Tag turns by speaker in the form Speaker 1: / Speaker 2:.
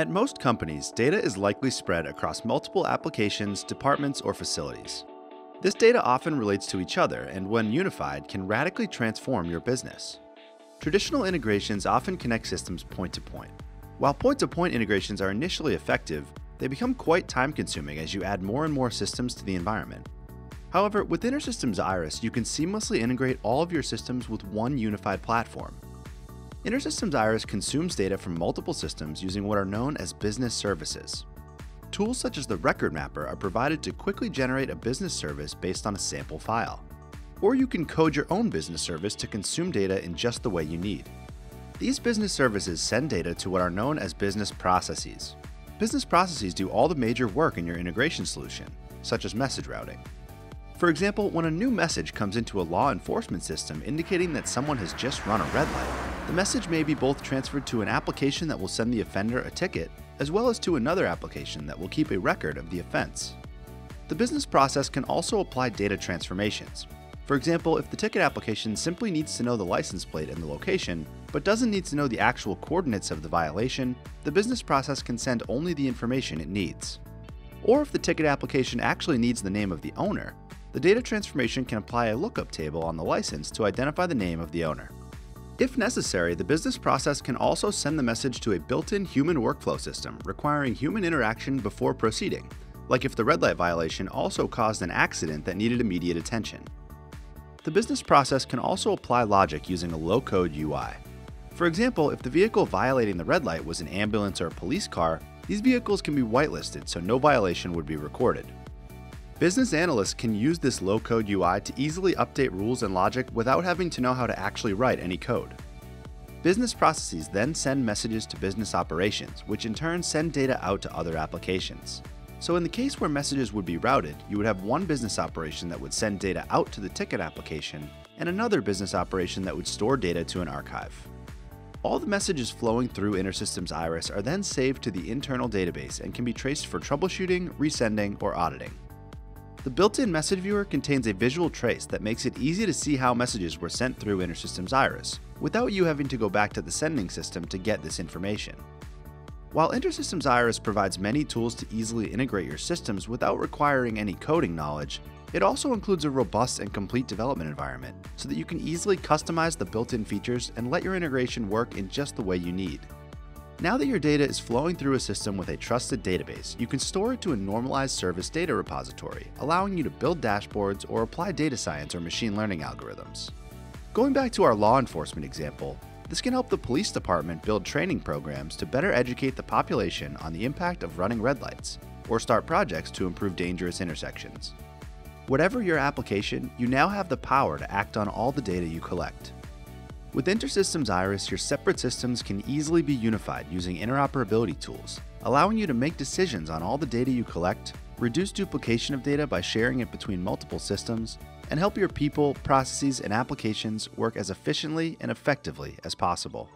Speaker 1: At most companies, data is likely spread across multiple applications, departments, or facilities. This data often relates to each other and, when unified, can radically transform your business. Traditional integrations often connect systems point to point. While point to point integrations are initially effective, they become quite time consuming as you add more and more systems to the environment. However, with InterSystems Iris, you can seamlessly integrate all of your systems with one unified platform. InterSystems Iris consumes data from multiple systems using what are known as business services. Tools such as the Record Mapper are provided to quickly generate a business service based on a sample file. Or you can code your own business service to consume data in just the way you need. These business services send data to what are known as business processes. Business processes do all the major work in your integration solution, such as message routing. For example, when a new message comes into a law enforcement system indicating that someone has just run a red light, the message may be both transferred to an application that will send the offender a ticket, as well as to another application that will keep a record of the offense. The business process can also apply data transformations, for example, if the ticket application simply needs to know the license plate and the location, but doesn't need to know the actual coordinates of the violation, the business process can send only the information it needs. Or if the ticket application actually needs the name of the owner, the data transformation can apply a lookup table on the license to identify the name of the owner. If necessary, the business process can also send the message to a built-in human workflow system requiring human interaction before proceeding, like if the red light violation also caused an accident that needed immediate attention. The business process can also apply logic using a low-code UI. For example, if the vehicle violating the red light was an ambulance or a police car, these vehicles can be whitelisted so no violation would be recorded. Business analysts can use this low-code UI to easily update rules and logic without having to know how to actually write any code. Business processes then send messages to business operations, which in turn send data out to other applications. So in the case where messages would be routed, you would have one business operation that would send data out to the ticket application, and another business operation that would store data to an archive. All the messages flowing through InterSystems Iris are then saved to the internal database and can be traced for troubleshooting, resending, or auditing. The built-in message viewer contains a visual trace that makes it easy to see how messages were sent through InterSystems Iris, without you having to go back to the sending system to get this information. While InterSystems Iris provides many tools to easily integrate your systems without requiring any coding knowledge, it also includes a robust and complete development environment so that you can easily customize the built-in features and let your integration work in just the way you need. Now that your data is flowing through a system with a trusted database, you can store it to a normalized service data repository, allowing you to build dashboards or apply data science or machine learning algorithms. Going back to our law enforcement example, this can help the police department build training programs to better educate the population on the impact of running red lights, or start projects to improve dangerous intersections. Whatever your application, you now have the power to act on all the data you collect. With InterSystems Iris, your separate systems can easily be unified using interoperability tools, allowing you to make decisions on all the data you collect, reduce duplication of data by sharing it between multiple systems, and help your people, processes, and applications work as efficiently and effectively as possible.